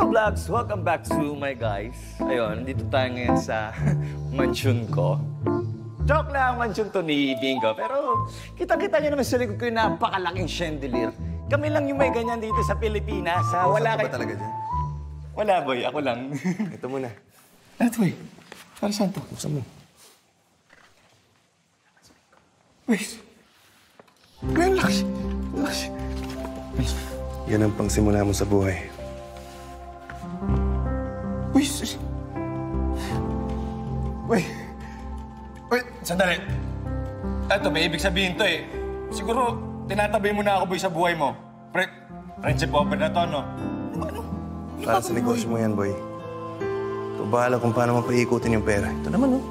Hello vlogs! Welcome back to my guys. Ayun, nandito tayo ngayon sa mansion ko. Joke lang, mansion to ni Bingo. Pero kita-kita niyo naman sa likod ko yung napakalaking chandelier. Kami lang yung may ganyan dito sa Pilipinas. Ha? Wala Wala ka ba kay... talaga dyan? Wala boy, ako lang. Ito muna. Ito boy, para saan to? Buksan mo. Wait. Laki. Laki. Yan ang pangsimula mo sa buhay. Uy, sus- Uy. Uy, sandali. Ito, may ibig sabihin to eh. Siguro, tinatabi mo na ako, boy, sa buhay mo. Pre friendship over na to, no? Ano? Para sa negosyo mo yan, boy. Ito bahala kung paano mo paikutin yung pera. Ito naman, oh.